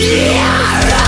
Yeah!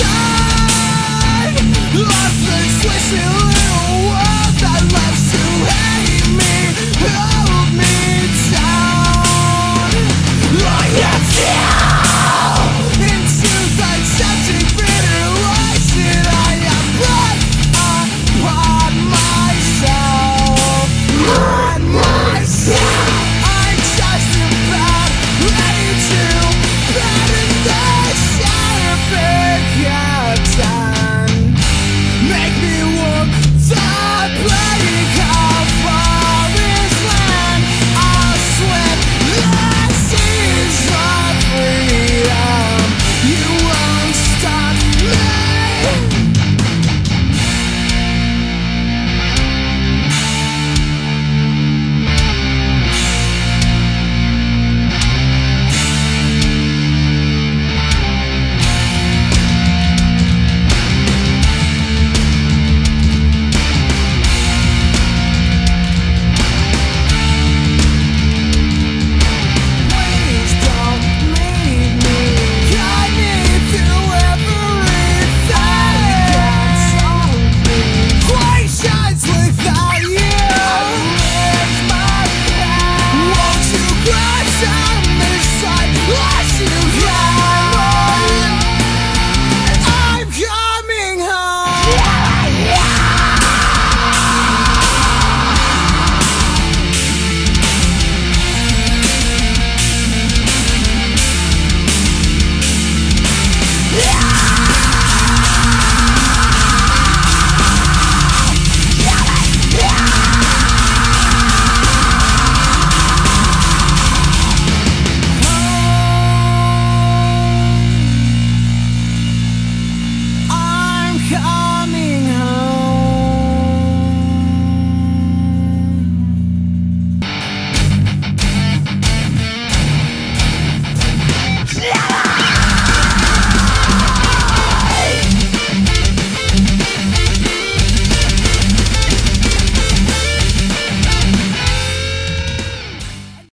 Twisted little world that loves to hate me Hold me